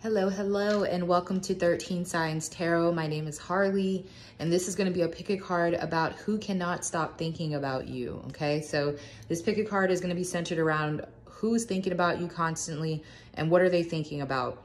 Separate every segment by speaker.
Speaker 1: Hello, hello, and welcome to 13 Signs Tarot. My name is Harley, and this is going to be a pick a card about who cannot stop thinking about you. Okay, so this pick a card is going to be centered around who's thinking about you constantly and what are they thinking about.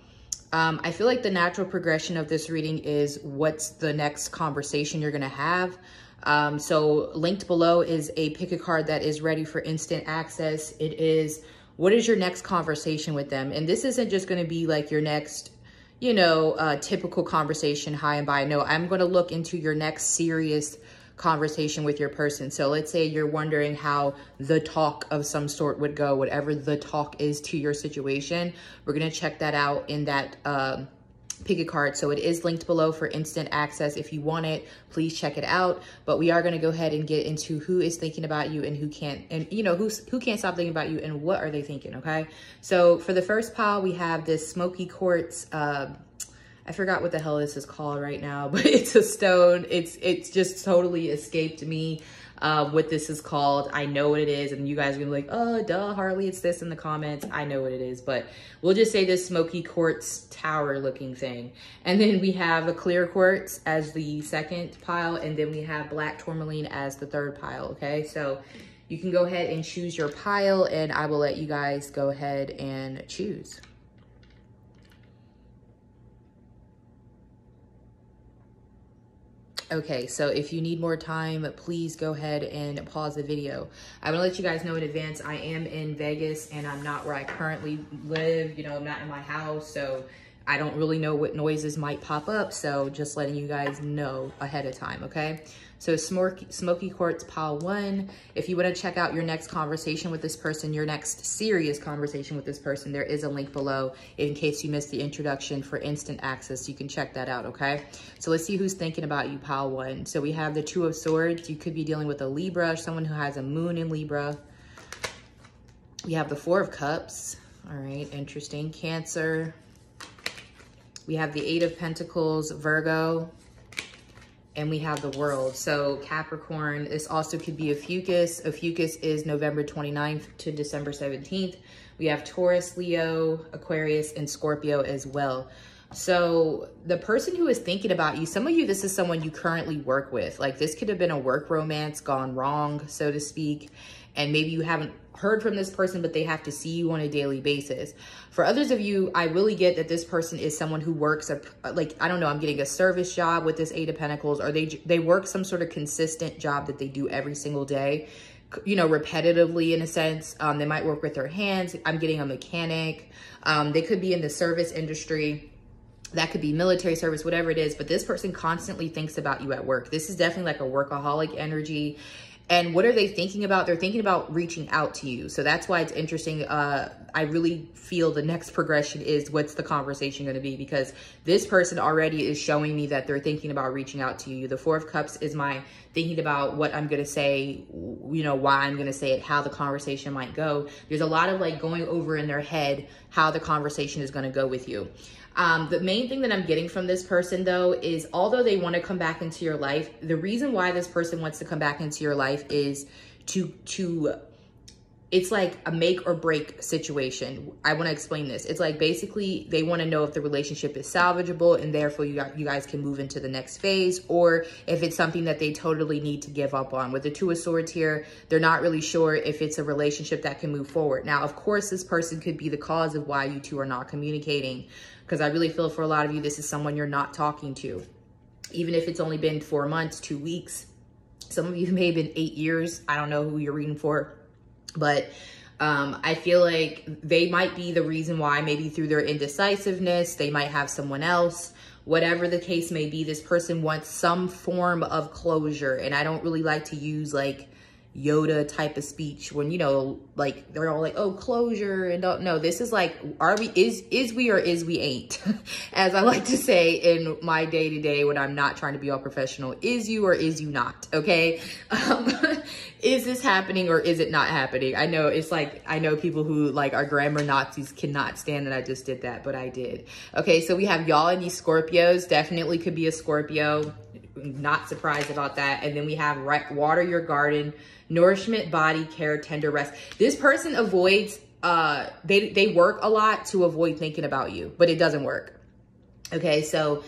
Speaker 1: Um, I feel like the natural progression of this reading is what's the next conversation you're going to have. Um, so linked below is a pick a card that is ready for instant access. It is what is your next conversation with them? And this isn't just going to be like your next, you know, uh, typical conversation, high and bye. No, I'm going to look into your next serious conversation with your person. So let's say you're wondering how the talk of some sort would go, whatever the talk is to your situation. We're going to check that out in that um, pick a card. So it is linked below for instant access. If you want it, please check it out. But we are going to go ahead and get into who is thinking about you and who can't, and you know, who's, who can't stop thinking about you and what are they thinking, okay? So for the first pile, we have this smoky quartz, uh, I forgot what the hell this is called right now, but it's a stone. It's, it's just totally escaped me uh, what this is called. I know what it is, and you guys are gonna be like, oh, duh, Harley, it's this in the comments. I know what it is, but we'll just say this smoky quartz tower looking thing. And then we have a clear quartz as the second pile, and then we have black tourmaline as the third pile, okay? So you can go ahead and choose your pile, and I will let you guys go ahead and choose. Okay, so if you need more time, please go ahead and pause the video. I'm gonna let you guys know in advance, I am in Vegas and I'm not where I currently live, you know, I'm not in my house, so I don't really know what noises might pop up, so just letting you guys know ahead of time, okay? So Smoky, Smoky Quartz Pile 1, if you want to check out your next conversation with this person, your next serious conversation with this person, there is a link below in case you missed the introduction for instant access. You can check that out, okay? So let's see who's thinking about you, Pile 1. So we have the Two of Swords. You could be dealing with a Libra, someone who has a moon in Libra. We have the Four of Cups. All right, interesting. Cancer. We have the Eight of Pentacles, Virgo and we have the world. So Capricorn, this also could be a Ophiuchus. A Ophiuchus is November 29th to December 17th. We have Taurus, Leo, Aquarius, and Scorpio as well. So the person who is thinking about you, some of you, this is someone you currently work with. Like this could have been a work romance gone wrong, so to speak. And maybe you haven't heard from this person, but they have to see you on a daily basis. For others of you, I really get that this person is someone who works a, like, I don't know, I'm getting a service job with this Eight of Pentacles, or they, they work some sort of consistent job that they do every single day, you know, repetitively in a sense. Um, they might work with their hands. I'm getting a mechanic. Um, they could be in the service industry that could be military service, whatever it is, but this person constantly thinks about you at work. This is definitely like a workaholic energy. And what are they thinking about? They're thinking about reaching out to you. So that's why it's interesting. Uh, I really feel the next progression is what's the conversation going to be because this person already is showing me that they're thinking about reaching out to you. The Four of Cups is my thinking about what I'm going to say, you know, why I'm going to say it, how the conversation might go. There's a lot of like going over in their head how the conversation is going to go with you. Um, the main thing that I'm getting from this person though is although they want to come back into your life, the reason why this person wants to come back into your life is to, to, it's like a make or break situation. I want to explain this. It's like basically they want to know if the relationship is salvageable and therefore you, you guys can move into the next phase or if it's something that they totally need to give up on. With the Two of Swords here, they're not really sure if it's a relationship that can move forward. Now, of course, this person could be the cause of why you two are not communicating because I really feel for a lot of you, this is someone you're not talking to. Even if it's only been four months, two weeks, some of you may have been eight years. I don't know who you're reading for, but um, I feel like they might be the reason why, maybe through their indecisiveness, they might have someone else. Whatever the case may be, this person wants some form of closure. And I don't really like to use like Yoda type of speech when, you know, like they're all like, oh, closure and don't know. This is like, are we, is, is we or is we ain't? As I like to say in my day to day when I'm not trying to be all professional, is you or is you not? Okay. Um, is this happening or is it not happening? I know it's like, I know people who like are grammar Nazis cannot stand that I just did that, but I did. Okay. So we have y'all and these Scorpios definitely could be a Scorpio. Not surprised about that. And then we have right, water your garden, nourishment, body care, tender rest. This person avoids uh, they, they work a lot to avoid thinking about you, but it doesn't work. Okay, so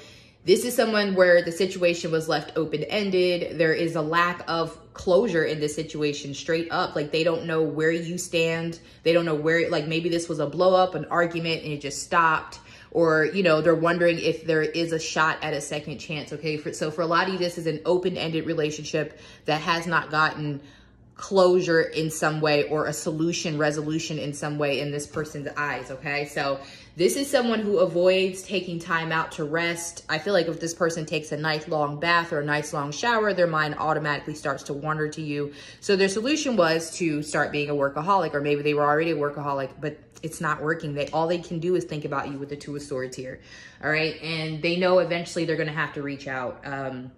Speaker 1: this is someone where the situation was left open-ended. There is a lack of closure in this situation straight up. Like they don't know where you stand. They don't know where, like maybe this was a blow up, an argument and it just stopped. Or, you know, they're wondering if there is a shot at a second chance. Okay. For, so for a lot of you, this is an open-ended relationship that has not gotten closure in some way or a solution resolution in some way in this person's eyes okay? So this is someone who avoids taking time out to rest. I feel like if this person takes a nice long bath or a nice long shower their mind automatically starts to wander to you. So their solution was to start being a workaholic or maybe they were already a workaholic but it's not working. They all they can do is think about you with the two of swords here all right? And they know eventually they're going to have to reach out. Um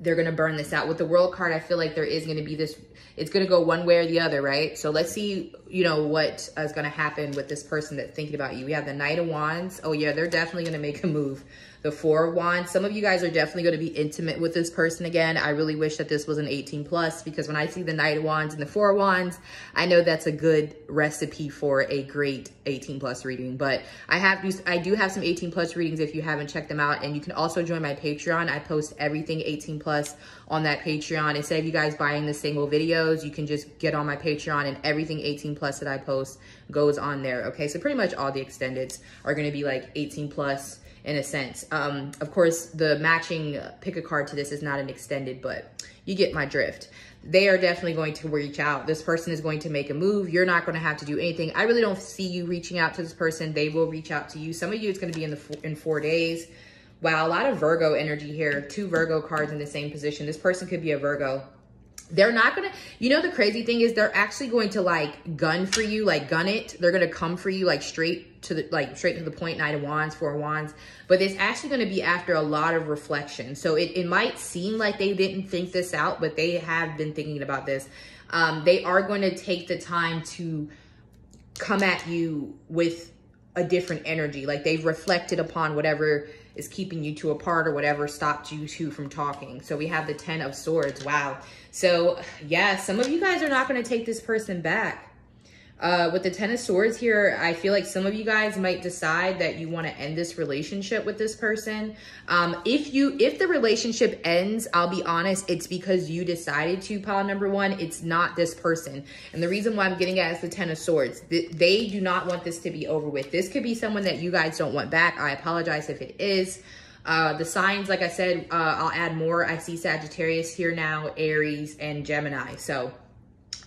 Speaker 1: they're going to burn this out. With the world card, I feel like there is going to be this, it's going to go one way or the other, right? So let's see, you know, what is going to happen with this person that's thinking about you. We have the Knight of Wands. Oh, yeah, they're definitely going to make a move the Four Wands. Some of you guys are definitely going to be intimate with this person again. I really wish that this was an 18 plus because when I see the Knight of Wands and the Four Wands, I know that's a good recipe for a great 18 plus reading. But I have I do have some 18 plus readings if you haven't checked them out. And you can also join my Patreon. I post everything 18 plus on that Patreon. Instead of you guys buying the single videos, you can just get on my Patreon and everything 18 plus that I post goes on there. Okay, so pretty much all the extendeds are going to be like 18 plus in a sense. Um, of course, the matching pick a card to this is not an extended, but you get my drift. They are definitely going to reach out. This person is going to make a move. You're not going to have to do anything. I really don't see you reaching out to this person. They will reach out to you. Some of you, it's going to be in the four, in four days. Wow, a lot of Virgo energy here. Two Virgo cards in the same position. This person could be a Virgo they're not gonna you know the crazy thing is they're actually going to like gun for you like gun it they're gonna come for you like straight to the like straight to the point nine of wands four of wands but it's actually going to be after a lot of reflection so it, it might seem like they didn't think this out but they have been thinking about this um, they are going to take the time to come at you with a different energy like they've reflected upon whatever is keeping you two apart or whatever stopped you two from talking. So we have the 10 of swords. Wow. So yeah, some of you guys are not going to take this person back. Uh, with the Ten of Swords here, I feel like some of you guys might decide that you want to end this relationship with this person. Um, if you, if the relationship ends, I'll be honest, it's because you decided to, pile number one. It's not this person. And the reason why I'm getting at is the Ten of Swords. They do not want this to be over with. This could be someone that you guys don't want back. I apologize if it is. Uh, the signs, like I said, uh, I'll add more. I see Sagittarius here now, Aries, and Gemini. So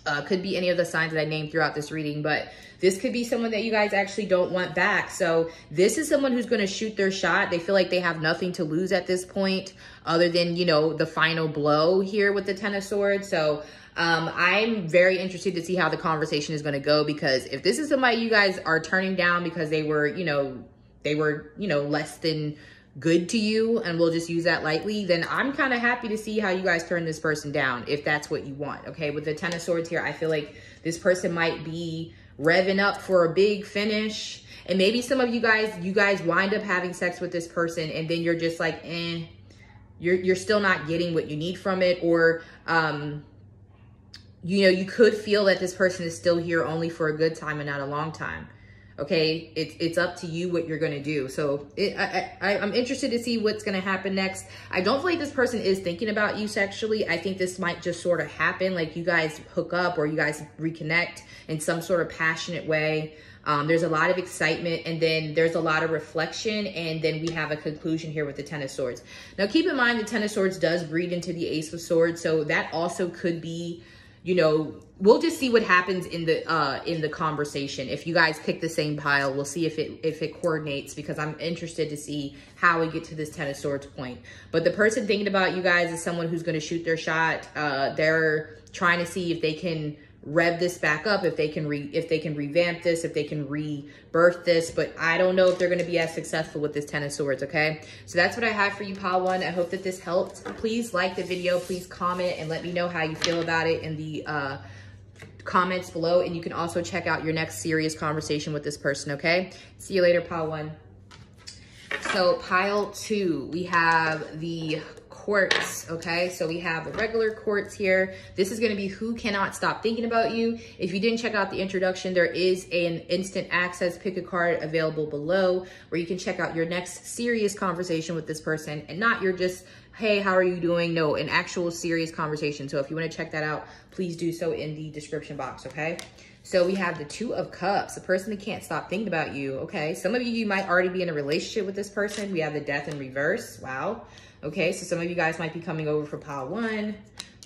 Speaker 1: uh, could be any of the signs that I named throughout this reading, but this could be someone that you guys actually don't want back. So this is someone who's going to shoot their shot. They feel like they have nothing to lose at this point other than, you know, the final blow here with the Ten of Swords. So um, I'm very interested to see how the conversation is going to go because if this is somebody you guys are turning down because they were, you know, they were, you know, less than good to you and we'll just use that lightly, then I'm kind of happy to see how you guys turn this person down if that's what you want. Okay, with the Ten of Swords here, I feel like this person might be revving up for a big finish. And maybe some of you guys, you guys wind up having sex with this person and then you're just like, eh, you're, you're still not getting what you need from it. Or, um, you know, you could feel that this person is still here only for a good time and not a long time okay? It's it's up to you what you're going to do. So it, I, I i'm interested to see what's going to happen next. I don't feel like this person is thinking about you sexually. I think this might just sort of happen like you guys hook up or you guys reconnect in some sort of passionate way. Um, there's a lot of excitement and then there's a lot of reflection and then we have a conclusion here with the ten of swords. Now keep in mind the ten of swords does breed into the ace of swords so that also could be you know, we'll just see what happens in the uh in the conversation. If you guys pick the same pile, we'll see if it if it coordinates because I'm interested to see how we get to this Ten of Swords point. But the person thinking about you guys is someone who's going to shoot their shot. Uh, they're trying to see if they can rev this back up if they can re if they can revamp this if they can rebirth this but i don't know if they're going to be as successful with this ten of swords okay? So that's what i have for you pile one. I hope that this helped. Please like the video please comment and let me know how you feel about it in the uh comments below and you can also check out your next serious conversation with this person okay? See you later pile one. So pile two we have the quartz, okay? So we have the regular quartz here. This is gonna be who cannot stop thinking about you. If you didn't check out the introduction, there is an instant access pick a card available below where you can check out your next serious conversation with this person and not your just, hey, how are you doing? No, an actual serious conversation. So if you wanna check that out, please do so in the description box, okay? So we have the two of cups, a person that can't stop thinking about you. Okay, some of you, you might already be in a relationship with this person. We have the death in reverse. Wow. Okay, so some of you guys might be coming over for pile one.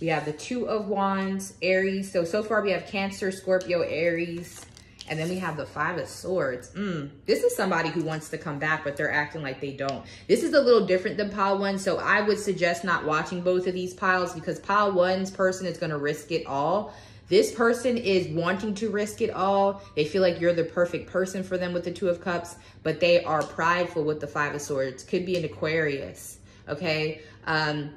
Speaker 1: We have the two of wands, Aries. So, so far we have Cancer, Scorpio, Aries. And then we have the five of swords. Mm, this is somebody who wants to come back, but they're acting like they don't. This is a little different than pile one. So I would suggest not watching both of these piles because pile one's person is going to risk it all this person is wanting to risk it all. They feel like you're the perfect person for them with the Two of Cups, but they are prideful with the Five of Swords. Could be an Aquarius, okay? Um,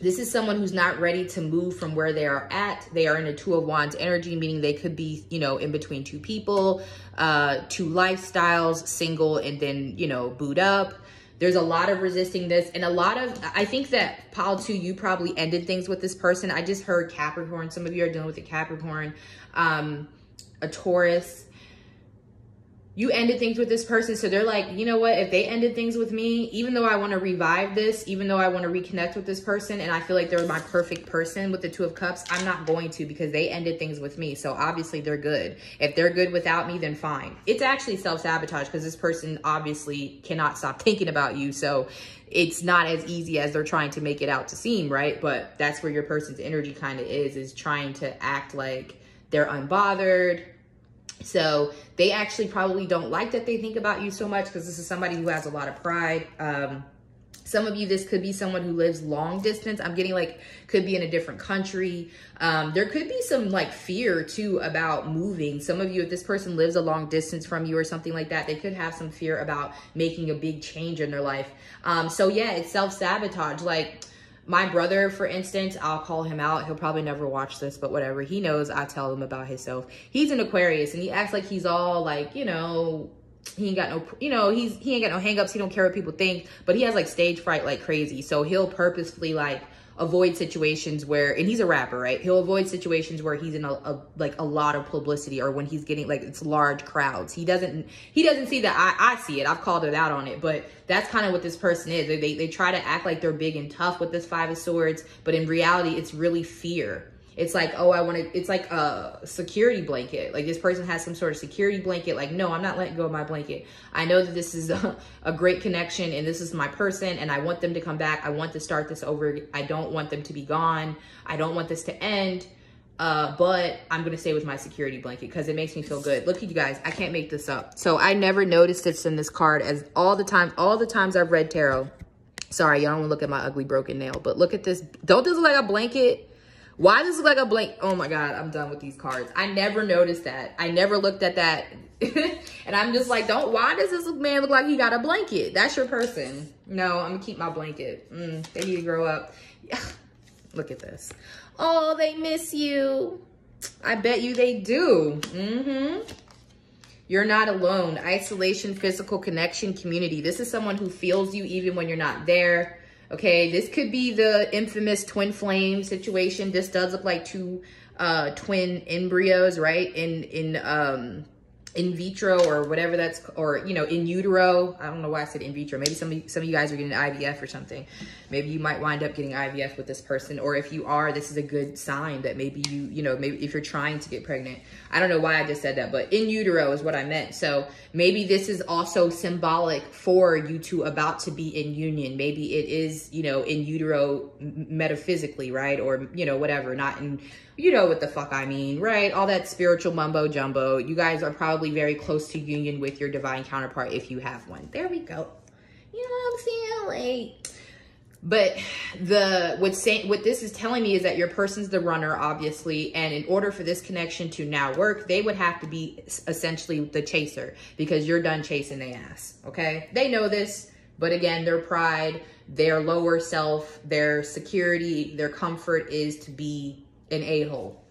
Speaker 1: this is someone who's not ready to move from where they are at. They are in a Two of Wands energy, meaning they could be, you know, in between two people, uh, two lifestyles, single, and then, you know, boot up. There's a lot of resisting this and a lot of, I think that pile two, you probably ended things with this person. I just heard Capricorn. Some of you are dealing with a Capricorn, um, a Taurus, you ended things with this person. So they're like, you know what? If they ended things with me, even though I want to revive this, even though I want to reconnect with this person, and I feel like they're my perfect person with the Two of Cups, I'm not going to because they ended things with me. So obviously they're good. If they're good without me, then fine. It's actually self-sabotage because this person obviously cannot stop thinking about you. So it's not as easy as they're trying to make it out to seem, right? But that's where your person's energy kind of is, is trying to act like they're unbothered, so they actually probably don't like that they think about you so much because this is somebody who has a lot of pride. Um, some of you, this could be someone who lives long distance. I'm getting like, could be in a different country. Um, there could be some like fear too about moving. Some of you, if this person lives a long distance from you or something like that, they could have some fear about making a big change in their life. Um, so yeah, it's self-sabotage. Like, my brother, for instance, I'll call him out. He'll probably never watch this, but whatever. He knows I tell him about himself. He's an Aquarius and he acts like he's all like, you know, he ain't got no, you know, he's he ain't got no hangups. He don't care what people think, but he has like stage fright like crazy. So he'll purposefully like avoid situations where and he's a rapper right? He'll avoid situations where he's in a, a, like a lot of publicity or when he's getting like it's large crowds. He doesn't he doesn't see that. I i see it. I've called it out on it but that's kind of what this person is. They, they they try to act like they're big and tough with this five of swords but in reality it's really fear it's like, oh, I want to, it's like a security blanket. Like this person has some sort of security blanket. Like, no, I'm not letting go of my blanket. I know that this is a, a great connection and this is my person and I want them to come back. I want to start this over. I don't want them to be gone. I don't want this to end. Uh, but I'm going to stay with my security blanket because it makes me feel good. Look at you guys. I can't make this up. So I never noticed this in this card as all the time, all the times I've read tarot. Sorry, y'all don't look at my ugly broken nail, but look at this. Don't this look like a blanket? Why does it look like a blank? Oh my God, I'm done with these cards. I never noticed that. I never looked at that. and I'm just like, don't, why does this man look like he got a blanket? That's your person. No, I'm gonna keep my blanket. Mm, they need to grow up. look at this. Oh, they miss you. I bet you they do. Mm-hmm. You're not alone. Isolation, physical connection, community. This is someone who feels you even when you're not there Okay, this could be the infamous twin flame situation. This does look like two uh, twin embryos, right? In in um, in vitro or whatever that's, or, you know, in utero. I don't know why I said in vitro. Maybe some of, some of you guys are getting IVF or something. Maybe you might wind up getting IVF with this person. Or if you are, this is a good sign that maybe you, you know, maybe if you're trying to get pregnant. I don't know why I just said that, but in utero is what I meant. So maybe this is also symbolic for you two about to be in union. Maybe it is, you know, in utero metaphysically, right? Or, you know, whatever, not in you know what the fuck I mean, right? All that spiritual mumbo jumbo. You guys are probably very close to union with your divine counterpart if you have one. There we go. You know what I'm saying? Like, but the what saying what this is telling me is that your person's the runner, obviously, and in order for this connection to now work, they would have to be essentially the chaser because you're done chasing the ass. Okay, they know this, but again, their pride, their lower self, their security, their comfort is to be an a-hole,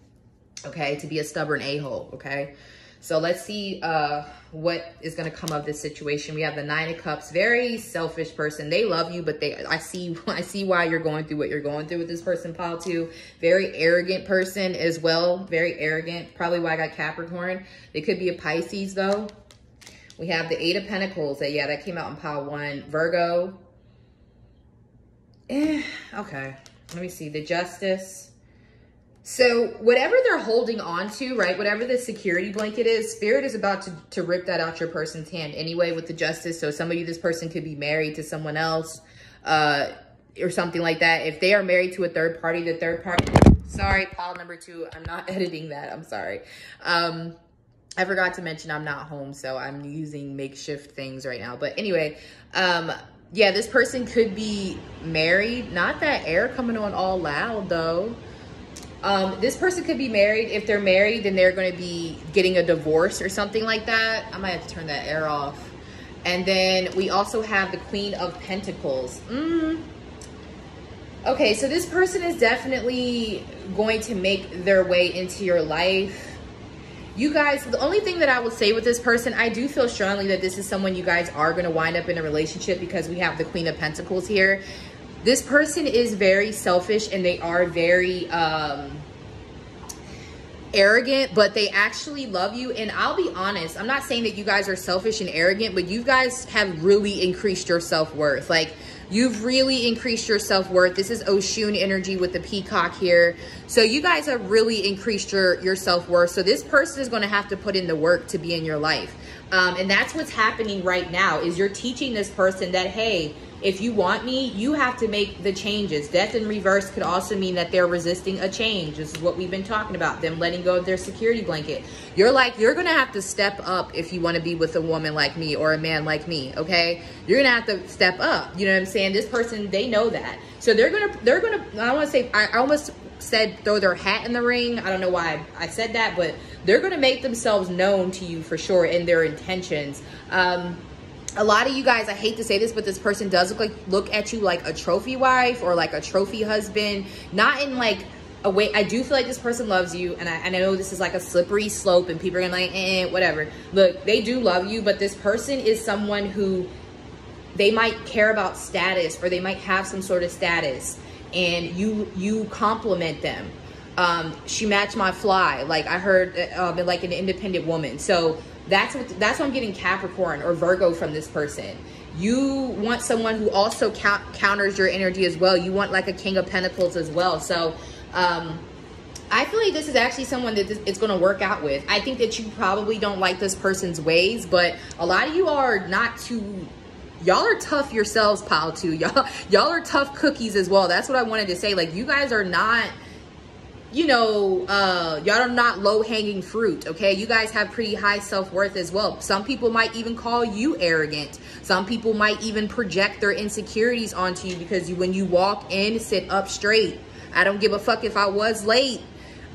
Speaker 1: okay? To be a stubborn a-hole, okay? So let's see uh, what is going to come of this situation. We have the Nine of Cups, very selfish person. They love you, but they I see I see why you're going through what you're going through with this person, pile two. Very arrogant person as well, very arrogant. Probably why I got Capricorn. They could be a Pisces though. We have the Eight of Pentacles. That yeah, that came out in pile one. Virgo. Eh, okay. Let me see. The Justice. So whatever they're holding on to, right, whatever the security blanket is, Spirit is about to, to rip that out your person's hand anyway with the justice. So some of you, this person could be married to someone else uh, or something like that. If they are married to a third party, the third party, sorry, pile number two, I'm not editing that. I'm sorry. Um, I forgot to mention I'm not home, so I'm using makeshift things right now. But anyway, um, yeah, this person could be married. Not that air coming on all loud though. Um, this person could be married. If they're married, then they're going to be getting a divorce or something like that. I might have to turn that air off. And then we also have the Queen of Pentacles. Mm. Okay, so this person is definitely going to make their way into your life. You guys, the only thing that I would say with this person, I do feel strongly that this is someone you guys are going to wind up in a relationship because we have the Queen of Pentacles here this person is very selfish and they are very um, arrogant, but they actually love you. And I'll be honest, I'm not saying that you guys are selfish and arrogant, but you guys have really increased your self-worth. Like, You've really increased your self-worth. This is Oshun energy with the peacock here. So you guys have really increased your, your self-worth. So this person is going to have to put in the work to be in your life. Um, and that's what's happening right now is you're teaching this person that, hey, if you want me, you have to make the changes. Death in reverse could also mean that they're resisting a change. This is what we've been talking about, them letting go of their security blanket. You're like, you're going to have to step up if you want to be with a woman like me or a man like me, okay? You're going to have to step up. You know what I'm saying? This person, they know that. So they're going to, they're going to, I don't want to say, I almost said throw their hat in the ring. I don't know why I said that, but they're going to make themselves known to you for sure in their intentions. Um, a lot of you guys, I hate to say this, but this person does look like look at you like a trophy wife or like a trophy husband. Not in like a way. I do feel like this person loves you, and I, and I know this is like a slippery slope, and people are gonna like, eh, whatever. Look, they do love you, but this person is someone who they might care about status, or they might have some sort of status, and you you compliment them. Um, she matched my fly. Like I heard, uh, um, like an independent woman. So that's what that's what I'm getting Capricorn or Virgo from this person. You want someone who also count, counters your energy as well. You want like a King of Pentacles as well. So um, I feel like this is actually someone that it's going to work out with. I think that you probably don't like this person's ways, but a lot of you are not too y'all are tough yourselves pile too y'all y'all are tough cookies as well that's what i wanted to say like you guys are not you know, uh, y'all are not low hanging fruit, okay? You guys have pretty high self worth as well. Some people might even call you arrogant. Some people might even project their insecurities onto you because you, when you walk in, sit up straight. I don't give a fuck if I was late.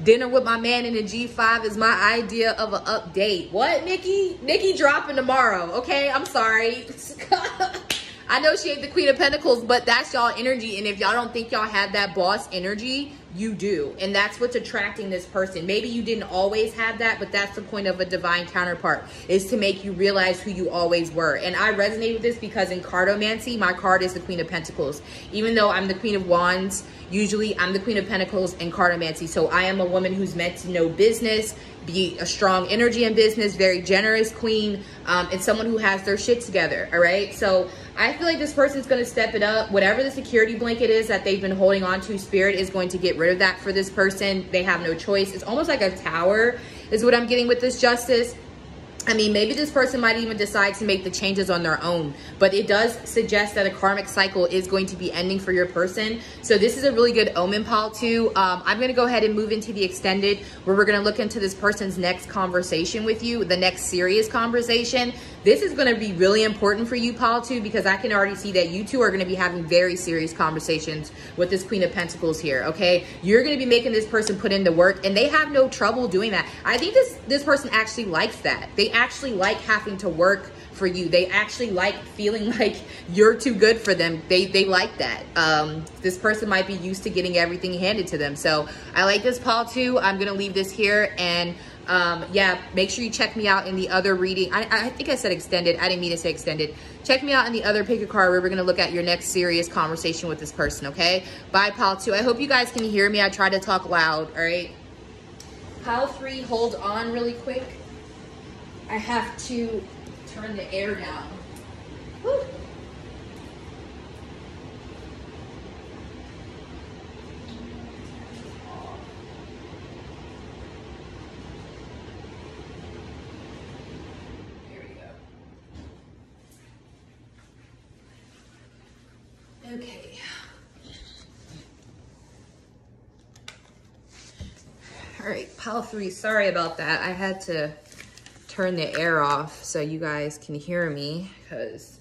Speaker 1: Dinner with my man in the G5 is my idea of an update. What, Nikki? Nikki dropping tomorrow, okay? I'm sorry. I know she ain't the queen of pentacles, but that's y'all energy. And if y'all don't think y'all have that boss energy, you do. And that's what's attracting this person. Maybe you didn't always have that, but that's the point of a divine counterpart is to make you realize who you always were. And I resonate with this because in cartomancy, my card is the queen of pentacles. Even though I'm the queen of wands, usually I'm the queen of pentacles and cartomancy. So I am a woman who's meant to know business, be a strong energy in business, very generous queen, um, and someone who has their shit together. All right. So I feel like this person's going to step it up. Whatever the security blanket is that they've been holding on to, Spirit is going to get rid of that for this person. They have no choice. It's almost like a tower is what I'm getting with this justice. I mean, maybe this person might even decide to make the changes on their own, but it does suggest that a karmic cycle is going to be ending for your person. So this is a really good omen, Paul, too. Um, I'm going to go ahead and move into the extended where we're going to look into this person's next conversation with you, the next serious conversation. This is going to be really important for you, Paul, too, because I can already see that you two are going to be having very serious conversations with this Queen of Pentacles here, okay? You're going to be making this person put in the work, and they have no trouble doing that. I think this, this person actually likes that. They actually like having to work for you. They actually like feeling like you're too good for them. They they like that. Um, this person might be used to getting everything handed to them. So I like this, Paul, too. I'm going to leave this here, and Um, yeah, make sure you check me out in the other reading. I, I think I said extended. I didn't mean to say extended. Check me out in the other pick a card where we're going to look at your next serious conversation with this person, okay? Bye, pile two. I hope you guys can hear me. I tried to talk loud, all right? Pile three, hold on really quick. I have to turn the air down. Woo. Okay. All right, pile three. Sorry about that. I had to turn the air off so you guys can hear me because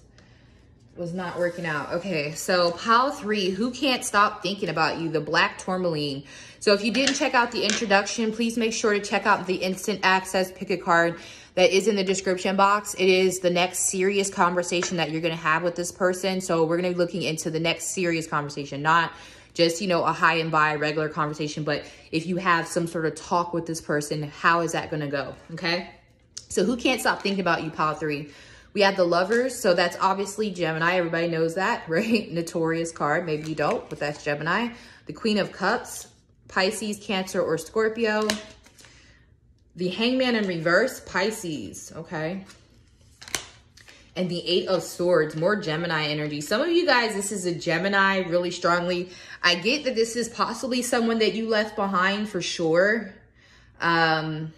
Speaker 1: it was not working out. Okay, so pile three, who can't stop thinking about you? The black tourmaline. So if you didn't check out the introduction, please make sure to check out the instant access pick a card that is in the description box. It is the next serious conversation that you're going to have with this person. So we're going to be looking into the next serious conversation, not just, you know, a high and by regular conversation. But if you have some sort of talk with this person, how is that going to go? Okay. So who can't stop thinking about you, pile three? We have the lovers. So that's obviously Gemini. Everybody knows that, right? Notorious card. Maybe you don't, but that's Gemini. The queen of cups, Pisces, Cancer, or Scorpio. The hangman in reverse, Pisces, okay? And the eight of swords, more Gemini energy. Some of you guys, this is a Gemini really strongly. I get that this is possibly someone that you left behind for sure. Um,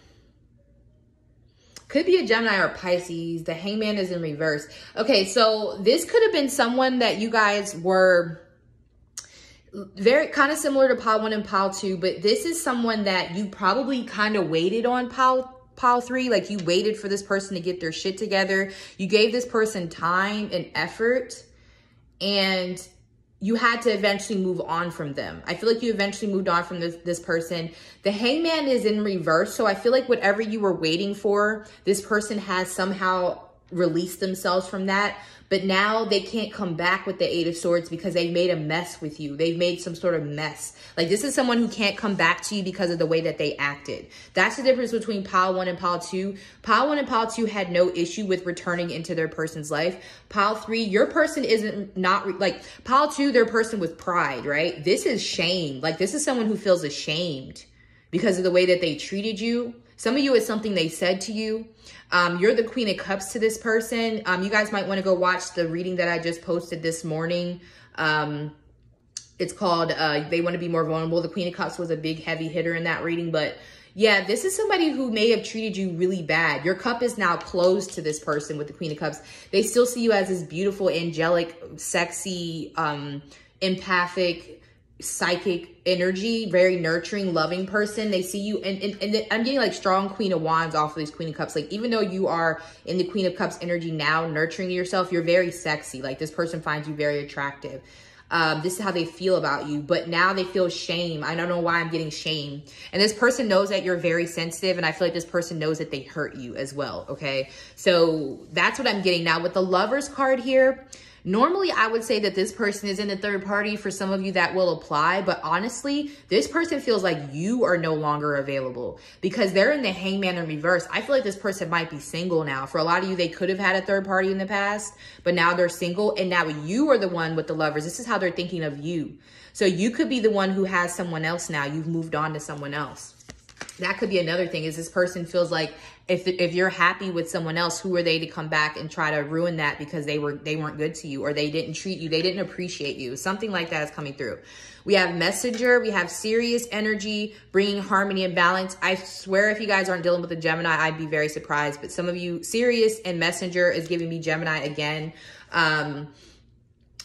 Speaker 1: could be a Gemini or Pisces. The hangman is in reverse. Okay, so this could have been someone that you guys were very kind of similar to pile one and pile two, but this is someone that you probably kind of waited on pile pile three. Like you waited for this person to get their shit together. You gave this person time and effort and you had to eventually move on from them. I feel like you eventually moved on from this, this person. The hangman is in reverse. So I feel like whatever you were waiting for, this person has somehow released themselves from that. But now they can't come back with the Eight of Swords because they made a mess with you. They've made some sort of mess. Like this is someone who can't come back to you because of the way that they acted. That's the difference between pile one and pile two. Pile one and pile two had no issue with returning into their person's life. Pile three, your person isn't not like pile two, their person with pride, right? This is shame. Like this is someone who feels ashamed because of the way that they treated you. Some of you, it's something they said to you. Um, you're the queen of cups to this person. Um, you guys might want to go watch the reading that I just posted this morning. Um, it's called uh, They Want to Be More Vulnerable. The queen of cups was a big heavy hitter in that reading. But yeah, this is somebody who may have treated you really bad. Your cup is now closed to this person with the queen of cups. They still see you as this beautiful, angelic, sexy, um, empathic, psychic energy, very nurturing, loving person. They see you, and, and, and I'm getting like strong Queen of Wands off of these Queen of Cups. Like, even though you are in the Queen of Cups energy now, nurturing yourself, you're very sexy. Like, this person finds you very attractive. Um, this is how they feel about you. But now they feel shame. I don't know why I'm getting shame. And this person knows that you're very sensitive. And I feel like this person knows that they hurt you as well. Okay. So that's what I'm getting. Now with the lover's card here, Normally, I would say that this person is in the third party. For some of you, that will apply. But honestly, this person feels like you are no longer available because they're in the hangman in reverse. I feel like this person might be single now. For a lot of you, they could have had a third party in the past, but now they're single. And now you are the one with the lovers. This is how they're thinking of you. So you could be the one who has someone else now. You've moved on to someone else that could be another thing is this person feels like if if you're happy with someone else who are they to come back and try to ruin that because they were they weren't good to you or they didn't treat you they didn't appreciate you? Something like that is coming through. We have messenger we have Sirius energy bringing harmony and balance. I swear if you guys aren't dealing with a gemini i'd be very surprised but some of you Sirius and messenger is giving me gemini again. Um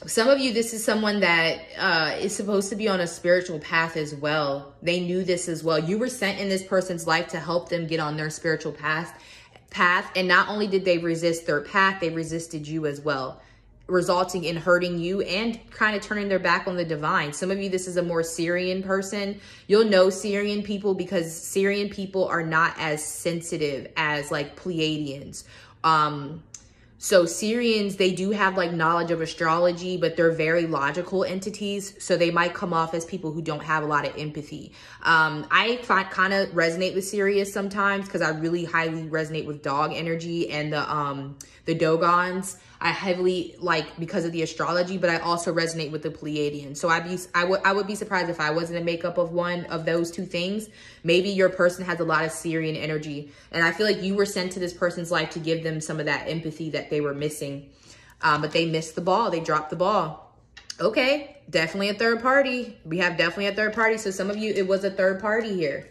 Speaker 1: some of you, this is someone that uh, is supposed to be on a spiritual path as well. They knew this as well. You were sent in this person's life to help them get on their spiritual path. Path, and not only did they resist their path, they resisted you as well, resulting in hurting you and kind of turning their back on the divine. Some of you, this is a more Sirian person. You'll know Sirian people because Sirian people are not as sensitive as like Pleiadians. Um, So Sirians, they do have like knowledge of astrology, but they're very logical entities. So they might come off as people who don't have a lot of empathy. Um, I kind of resonate with Sirius sometimes because I really highly resonate with dog energy and the um, the Dogons. I heavily like because of the astrology, but I also resonate with the Pleiadian. So I'd be I would I would be surprised if I wasn't a makeup of one of those two things. Maybe your person has a lot of Sirian energy, and I feel like you were sent to this person's life to give them some of that empathy that they were missing, um, but they missed the ball. They dropped the ball. Okay, definitely a third party. We have definitely a third party. So some of you, it was a third party here.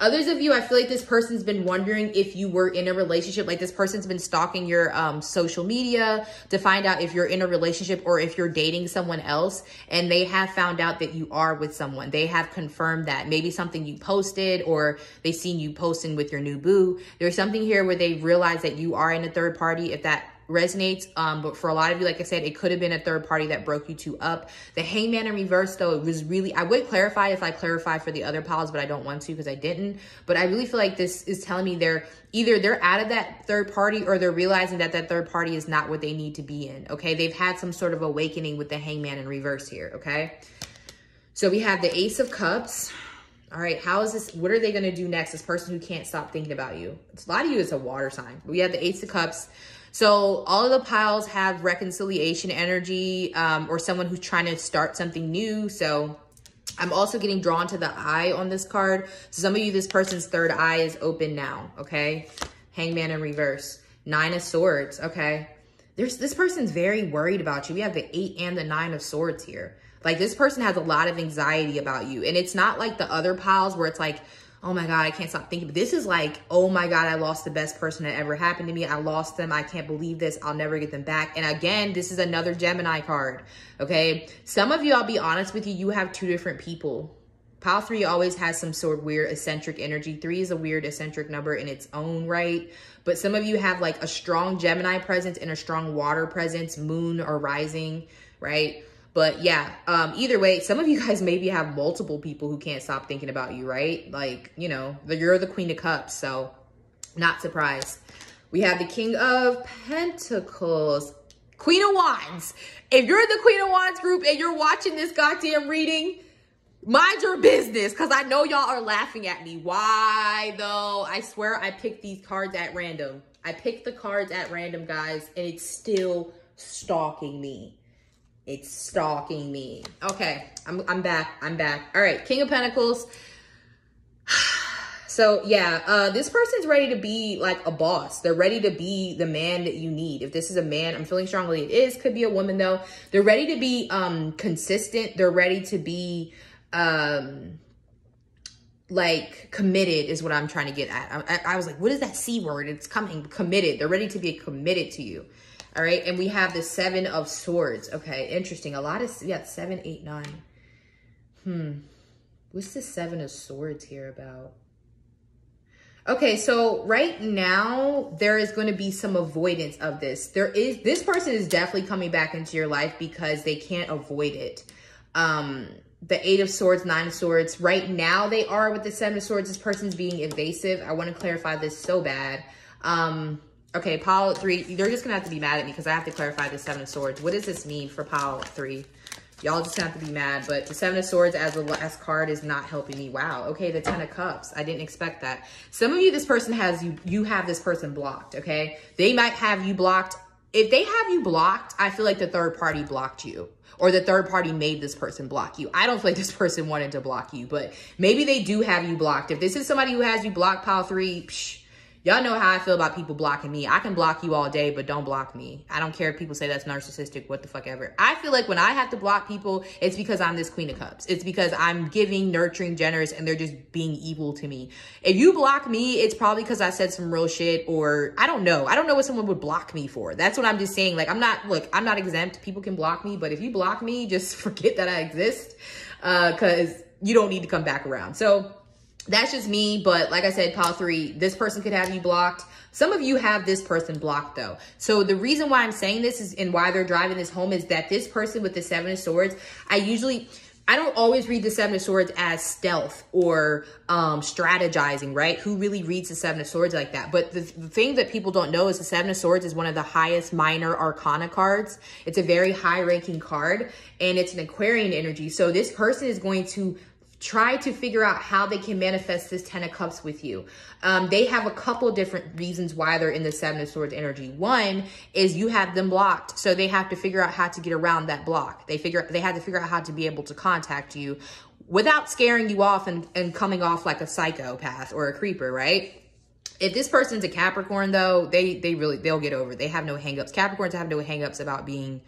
Speaker 1: Others of you, I feel like this person's been wondering if you were in a relationship. Like this person's been stalking your um, social media to find out if you're in a relationship or if you're dating someone else. And they have found out that you are with someone. They have confirmed that. Maybe something you posted or they seen you posting with your new boo. There's something here where they realize that you are in a third party. If that resonates. Um, but for a lot of you, like I said, it could have been a third party that broke you two up. The hangman in reverse, though, it was really, I would clarify if I clarify for the other pals, but I don't want to because I didn't. But I really feel like this is telling me they're either they're out of that third party or they're realizing that that third party is not what they need to be in. Okay. They've had some sort of awakening with the hangman in reverse here. Okay. So we have the ace of cups. All right, how is this? What are they going to do next? This person who can't stop thinking about you. It's, a lot of you is a water sign. We have the Ace of Cups. So all of the piles have reconciliation energy um, or someone who's trying to start something new. So I'm also getting drawn to the eye on this card. So some of you, this person's third eye is open now, okay? Hangman in reverse. Nine of Swords, okay? There's This person's very worried about you. We have the eight and the nine of Swords here. Like this person has a lot of anxiety about you. And it's not like the other piles where it's like, oh my God, I can't stop thinking. But this is like, oh my God, I lost the best person that ever happened to me. I lost them. I can't believe this. I'll never get them back. And again, this is another Gemini card. Okay. Some of you, I'll be honest with you, you have two different people. Pile three always has some sort of weird eccentric energy. Three is a weird eccentric number in its own right. But some of you have like a strong Gemini presence and a strong water presence, moon or rising, right? But yeah, um, either way, some of you guys maybe have multiple people who can't stop thinking about you, right? Like, you know, you're the queen of cups, so not surprised. We have the king of pentacles, queen of wands. If you're the queen of wands group and you're watching this goddamn reading, mind your business because I know y'all are laughing at me. Why though? I swear I picked these cards at random. I picked the cards at random, guys, and it's still stalking me. It's stalking me. Okay, I'm, I'm back. I'm back. All right, King of Pentacles. So yeah, uh, this person's ready to be like a boss. They're ready to be the man that you need. If this is a man, I'm feeling strongly it is. Could be a woman though. They're ready to be um, consistent. They're ready to be um, like committed is what I'm trying to get at. I, I was like, what is that C word? It's coming. Committed. They're ready to be committed to you. All right. And we have the seven of swords. Okay. Interesting. A lot of, yeah, seven, eight, nine. Hmm. What's the seven of swords here about? Okay, so right now there is going to be some avoidance of this. There is this person is definitely coming back into your life because they can't avoid it. Um the eight of swords, nine of swords. Right now they are with the seven of swords. This person's being evasive. I want to clarify this so bad. Um Okay, pile three. They're just gonna have to be mad at me because I have to clarify the seven of swords. What does this mean for pile three? Y'all just have to be mad. But the seven of swords as the last card is not helping me. Wow. Okay, the ten of cups. I didn't expect that. Some of you, this person has you. You have this person blocked. Okay, they might have you blocked. If they have you blocked, I feel like the third party blocked you or the third party made this person block you. I don't feel like this person wanted to block you, but maybe they do have you blocked. If this is somebody who has you blocked, pile three, psh, Y'all know how I feel about people blocking me. I can block you all day, but don't block me. I don't care if people say that's narcissistic, what the fuck ever. I feel like when I have to block people, it's because I'm this queen of cups. It's because I'm giving, nurturing, generous, and they're just being evil to me. If you block me, it's probably because I said some real shit or I don't know. I don't know what someone would block me for. That's what I'm just saying. Like, I'm not, look, I'm not exempt. People can block me, but if you block me, just forget that I exist because uh, you don't need to come back around. So, that's just me. But like I said, pile three, this person could have you blocked. Some of you have this person blocked though. So the reason why I'm saying this is and why they're driving this home is that this person with the seven of swords, I usually, I don't always read the Seven of Swords as stealth or um, strategizing, right? Who really reads the Seven of Swords like that? But the, the thing that people don't know is the Seven of Swords is one of the highest minor arcana cards. It's a very high ranking card and it's an Aquarian energy. So this person is going to try to figure out how they can manifest this Ten of Cups with you. Um, they have a couple different reasons why they're in the Seven of Swords energy. One is you have them blocked, so they have to figure out how to get around that block. They figure they had to figure out how to be able to contact you without scaring you off and, and coming off like a psychopath or a creeper, right? If this person's a Capricorn though, they they really they'll get over it. They have no hangups. Capricorns have no hangups about being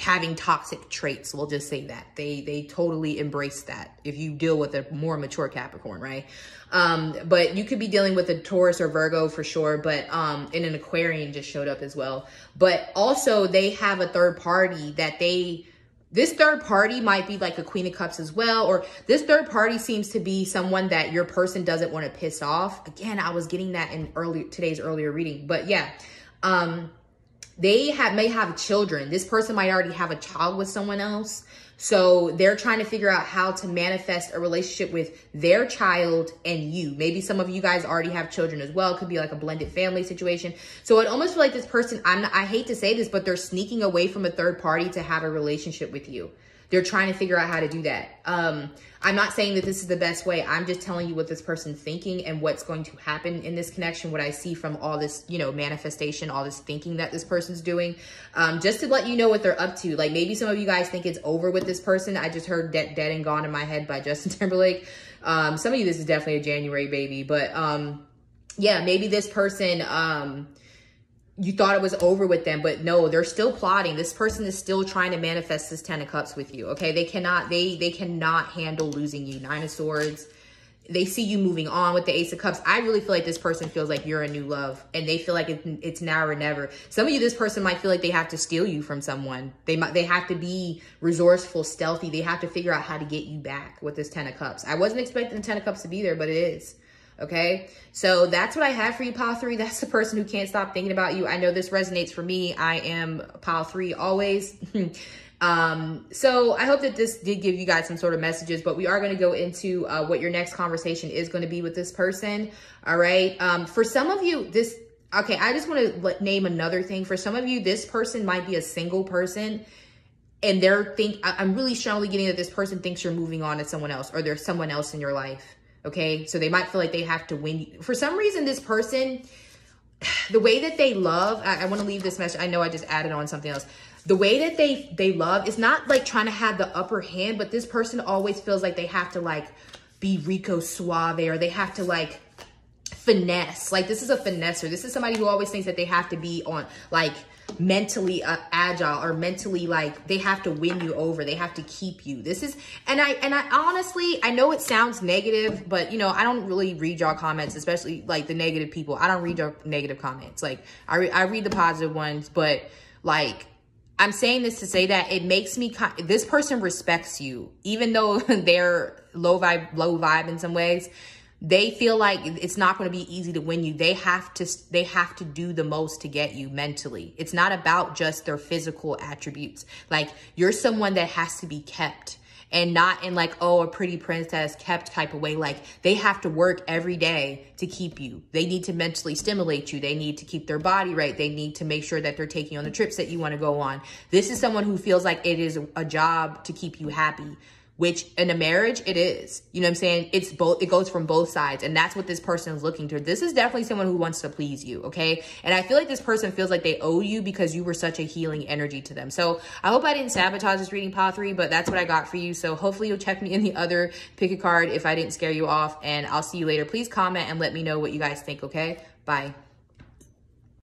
Speaker 1: having toxic traits we'll just say that. They they totally embrace that if you deal with a more mature capricorn right? Um but you could be dealing with a taurus or virgo for sure but um and an aquarian just showed up as well. But also they have a third party that they this third party might be like a queen of cups as well or this third party seems to be someone that your person doesn't want to piss off. Again i was getting that in early today's earlier reading but yeah um they have may have children. This person might already have a child with someone else. So they're trying to figure out how to manifest a relationship with their child and you. Maybe some of you guys already have children as well. It could be like a blended family situation. So it almost feel like this person, I'm, I hate to say this, but they're sneaking away from a third party to have a relationship with you. They're trying to figure out how to do that. Um, I'm not saying that this is the best way. I'm just telling you what this person's thinking and what's going to happen in this connection, what I see from all this, you know, manifestation, all this thinking that this person's doing, um, just to let you know what they're up to. Like maybe some of you guys think it's over with this person. I just heard Dead, Dead and Gone in my head by Justin Timberlake. Um, some of you, this is definitely a January baby, but um, yeah, maybe this person, um, you thought it was over with them, but no, they're still plotting. This person is still trying to manifest this Ten of Cups with you, okay? They cannot, they, they cannot handle losing you. Nine of Swords. They see you moving on with the Ace of Cups. I really feel like this person feels like you're a new love and they feel like it, it's now or never. Some of you, this person might feel like they have to steal you from someone. They might, they have to be resourceful, stealthy. They have to figure out how to get you back with this Ten of Cups. I wasn't expecting the Ten of Cups to be there, but it is. Okay, so that's what I have for you, pile three. That's the person who can't stop thinking about you. I know this resonates for me. I am pile three always. um, so I hope that this did give you guys some sort of messages, but we are going to go into uh, what your next conversation is going to be with this person. All right. Um, for some of you, this, okay, I just want to name another thing. For some of you, this person might be a single person and they're think, I'm really strongly getting that this person thinks you're moving on to someone else or there's someone else in your life. Okay. So they might feel like they have to win. For some reason, this person, the way that they love, I, I want to leave this message. I know I just added on something else. The way that they, they love is not like trying to have the upper hand, but this person always feels like they have to like be Rico Suave or they have to like finesse. Like this is a finesser. This is somebody who always thinks that they have to be on like, mentally uh, agile or mentally like they have to win you over. They have to keep you. This is and i and i honestly i know it sounds negative but you know i don't really read y'all comments especially like the negative people. I don't read your negative comments. Like i, re I read the positive ones but like i'm saying this to say that it makes me this person respects you even though they're low vibe low vibe in some ways they feel like it's not going to be easy to win you. They have to they have to do the most to get you mentally. It's not about just their physical attributes. Like you're someone that has to be kept and not in like oh a pretty princess kept type of way. Like they have to work every day to keep you. They need to mentally stimulate you. They need to keep their body right. They need to make sure that they're taking on the trips that you want to go on. This is someone who feels like it is a job to keep you happy which in a marriage it is. You know what i'm saying? It's both it goes from both sides and that's what this person is looking to this is definitely someone who wants to please you okay? And i feel like this person feels like they owe you because you were such a healing energy to them. So i hope i didn't sabotage this reading pile three but that's what i got for you. So hopefully you'll check me in the other pick a card if i didn't scare you off and i'll see you later. Please comment and let me know what you guys think okay? Bye